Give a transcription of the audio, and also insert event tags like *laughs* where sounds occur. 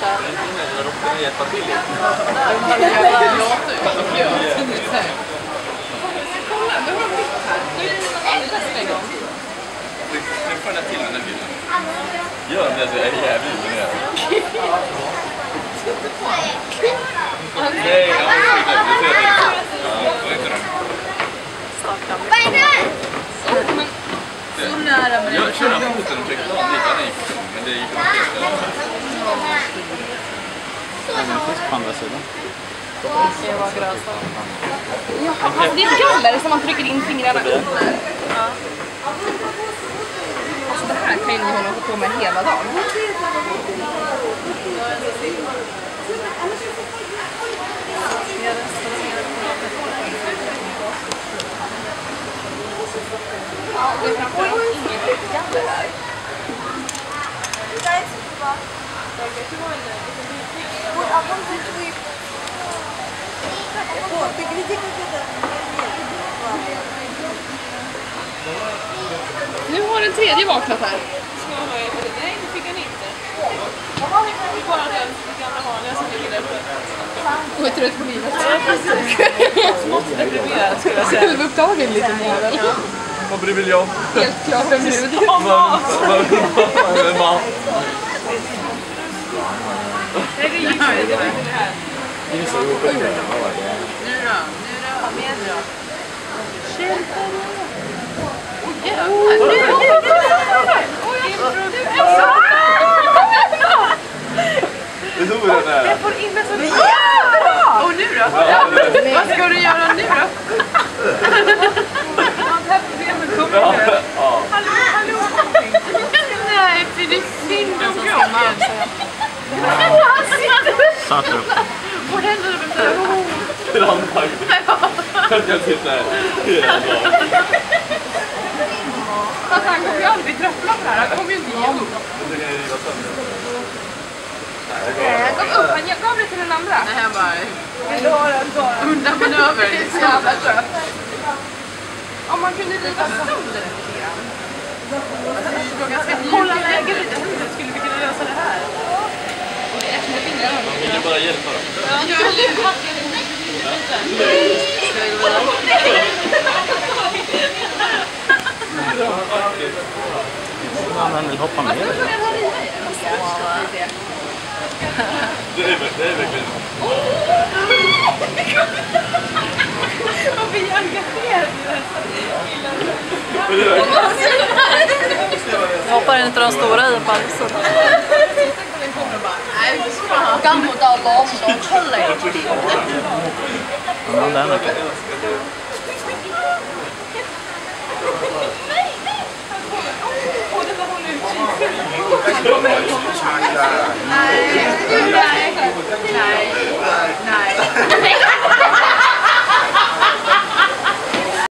där. Jag råkade hjälpa till lite. Där har du jävla. Kolla, nu har de bytt här. Nu får det den till den här bilden. Gör den det så jag är jävligt imponerad. Nej, jag inte det. Det ser jag inte. Ja, det var inte den. Men så nära men Jag körde foten och försökte undvika den gick men det gick åt fel ställe. Det finns på andra sidan. Det var alltså är ett galler som man trycker in fingrarna under. Ja. Alltså det här kan ju ni hålla på med hela dagen. Ja, det är framförallt inget galler där. Nu har en tredje vaknat här. Nej, det fick han inte. Det är bara den gamla vanliga som ligger där uppe. Och är trött på livet. Deprimerad skulle jag säga. Huvudupptagen liten jävel. Vad bryr väl jag? Helt klart en brud. Vad är mat? Nej, det gick inte. Nu så inte det Nu då? Nu då? Vad menar du? Det tog den där. får in en sån Och nu då? Vad ska du göra nu då? Det här problemet kommer nu. Hallå, hallå! Nej, för det är synd om kroppen. Han sitter Satt upp. på händerna med flera hår. Brandtagg. *laughs* Jag sitter här hela dagen. Fast han kommer ju aldrig tröttna på det här. Han kommer ju inte ge upp. Sönder. Nej, Han gav upp. Han gav det till den andra. Nej, han bara... Vill du ha den? Så jävla trött. Om man kunde riva sönder den lite grann. Kolla läget lite. Hur skulle vi kunna lösa det här? Eftersom det fingrarna. Jag vill bara hjälpa dem. Han vill hoppa med. Det är, verkligen... Varför är jag engagerad i det här? Jag hoppar inte de stora i balsen. Nej, fan. Gammalt Larsson. Kolla er. Ja, den är okej. Nej,